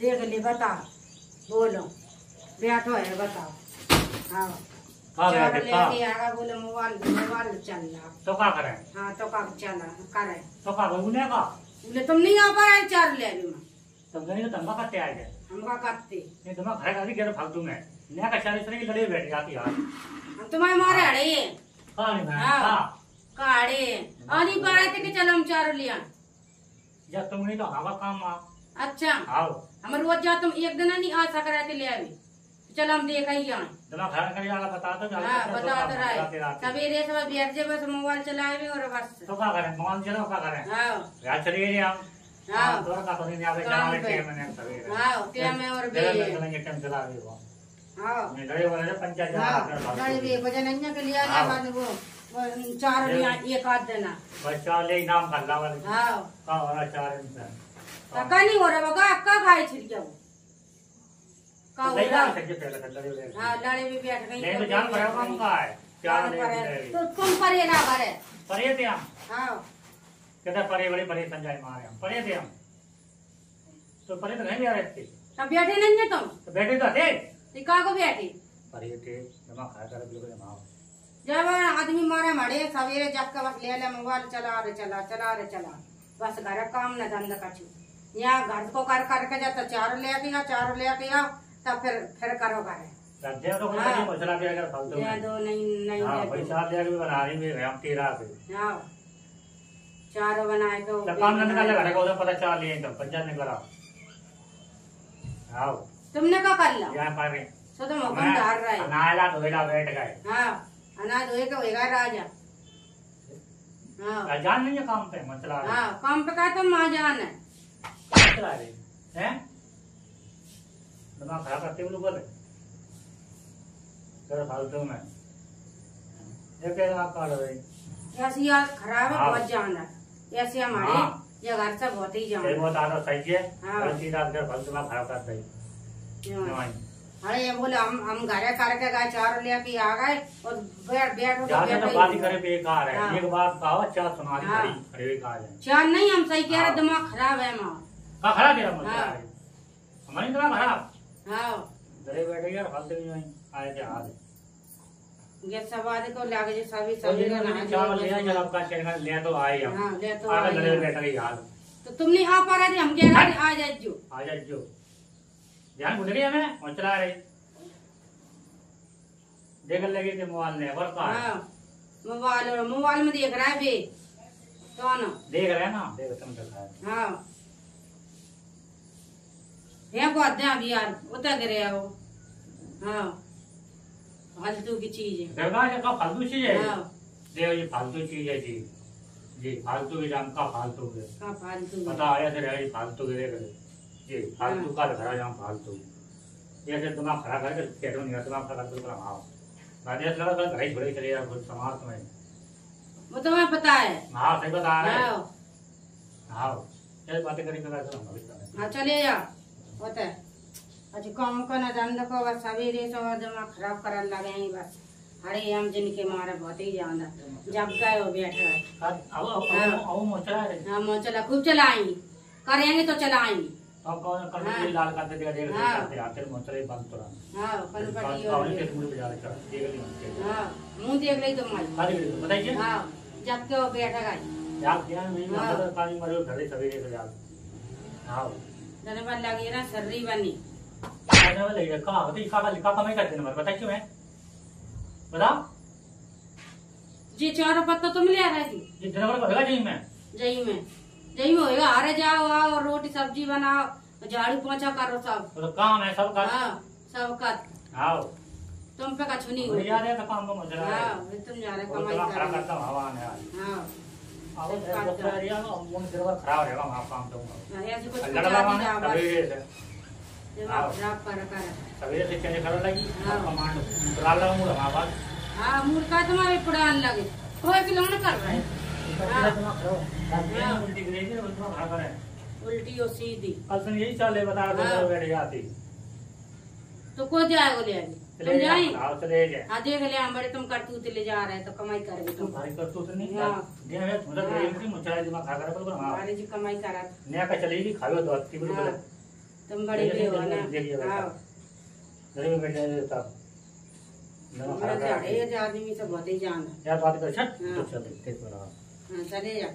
देख ले बता बोलो। बैठो है बताओ। हाँ हाँ चार लेके आगा बोले मोबाइल मोबाइल चल रहा तो का करें हाँ? तो का चला करे तो का बगुने का बोले तुम नहीं आ पाए चार ले अभी में। तुम नहीं तो तुम घर का में। नया का की लड़े बैठ जाती यार। हम तुम्हारे मारे अड़े ये का नहीं मैं हाँ। काड़े आनी पाए थे कि चल हम चार लिया जब तुम नहीं तो हवा काम आ अच्छा। आओ। हम रोज जा तुम एक दिन नहीं आ सक रहे थे ले अभी चल हम देखा ही आए बता दो हाँ बता तो तो काम रहे। रहते। सवेरे सब बैठ जे बस मोबाइल चलाए भी और बस। तो करें मोबाइल चलो का करें हाँ। चलिए हम। हाँ। हाँ, तो तो आवे हाँ टाइम है और टाइम चला रही हूँ। हाँ हाँ हाँ। चार एक आध देना बच्चा ले नाम कर ला वाले हाँ चार इंसान? काका नहीं हो रहा बगा का खाए छिड़ गया वो। का हो रहा? सकते पहले कर लड़े हाँ भी बैठ गई नहीं तो जान पड़ा काम का है? ले तो तुम परे ना करे परे थे हम। हाँ। कहते परे बड़े परे संजय मारे हम। परे थे हम। तो परे तो नहीं आ रहे थे। तब बैठे नहीं है तुम? तो बैठे तो थे। टिका को बैठी? परे थे। जमा खाया कर बिल्कुल जमा। जब आदमी मारे मरे सवेरे जग के बस ले ले मोबाइल चला रे चला चला रे चला। बस घर काम न धंधा कछु यहाँ घर को कर करके जाता चार ले के आओ चार ले के आओ तब फिर फिर करो तो में। चार बनाए तो तो पता लिए तो पंचायत तुमने क्या कर ला पर सो तुम हुक्म डाल रहा नायला धोएला बैठ गए। हाँ अनाज होए का होएगा राजा। हाँ। जान नहीं है काम पे हाँ। काम पे का तुम वहाँ जान है? मसला रही हैं? दिमाग खराब करते बोलो बोले। कर फालतू में। ये क्या आप कर रहे ऐसी यार खराब है हाँ। बहुत जान ऐसे हमारे हाँ। ये घर से बहुत ही जान बहुत आदत सही है। हाँ। कर फालतू में खराब करते ही। अरे ये बोले हम हम घर करके गए चार लेके आ गए और बैठ बैठ तो बात ही करे बेकार है। एक बात कहो चार सुना दी खड़ी बेकार है। चार नहीं हम सही कह रहे। दिमाग खराब है माँ का खराब है मसला हाँ। है हमारी दिमाग खराब हाँ। घरे बैठे यार फालतू में आए थे हाल ये सब आदि को लागे जो सभी तो सभी जिन्होंने नहा चावल लिया जब आपका चैनल ले तो आए हम। हाँ ले तो आगे हैं। बैठे गई हाल तो तुम नहीं आ पा रहे हम कह रहे आ जाए आ जा। ध्यान भूल गई हमें? और चला रही। देखने लगे थे मोबाइल ने वर्क का हाँ मोबाइल और मोबाइल में देख रहा है बे तो ना। देख रहे हैं ना? देख तुम चल रहा है। हाँ। है को अध्या अभी यार उतर गिरे हो हाँ। फालतू की चीज़ है। दरगाह का फालतू चीज़ है। हाँ। देखो ये फालतू चीज़ है जी। जी फालतू की जाम का फालतू के का फालतू पता आया से रहे फालतू के ले। जी फालतू का घर जाम फालतू। ये से दिमाग खड़ा करके केटो नहीं दिमाग खड़ा करके हाँ राजेश लगा कर घर छोड़े चले यार कुछ समाज में। वो तो मैं पता है। हाँ सही बता रहे हैं। हाँ। हाँ। ये बातें करी कर रहा हूँ हाँ चले जा। होता है। अच्छा काम का ना धंधा को बस सवेरे से और दिमाग खराब करने लगे हैं बस। अरे हम जिनके मारे बहुत ही ज़्यादा जब गए वो बैठ गए है हम चला खूब चलाएँगे। करेंगे तो चलाएँगे। कौन कर हाँ। के लाल का दे दे हाँ। हाँ कौन मुँह रहा। है देख हाँ मुँह देख ली तुम हाँ जब के बैठ गए। यार ध्यान नहीं हाँ। पानी मरो घर सवेरे से यार हाँ धन्यवाद लगी ना सर्री बनी आने वाले ये कहाँ होती है कहाँ लिखा करते नंबर बताइए क्यों है बताओ जी चारों पत्ता तुम ले आ रहे थी ये जनवर होगा जी में जही में जही में होएगा अरे जाओ आओ रोटी सब्ज़ी बनाओ झाड़ू पोछा करो सब तो काम है सब कर हाँ सब का हाँ तुम पे कछु नहीं तो काम को है हाँ तुम जा रहे कमाई करता हवा हाँ अब सब काट दूसरा दो। एरिया में मुँह जनवर खराब रहेगा वहाँ काम सवेरे से सवेरे से चले करो लगी। कमांड डाल रहा हमारे पास हाँ मुर्गा तुम्हारे पुरान लगे कोई खिलौने कर रहे हाँ। उल्टी और सीधी कल से यही चाले बता। दो बैठ जाती तो को जाएगा ले आगे आओ चले जाए हाँ ले बड़े तुम करतूत ले जा रहे तो कमाई कर तो नहीं हाँ। हाँ। दिमाग खा कर हमारे जी कमाई करा। नया का चलेगी खाओ तो बिल्कुल हाँ। तुम बड़े भी हो। ना घर में बैठे ये आदमी से बहुत ही जान। बात कर। तो चल जा।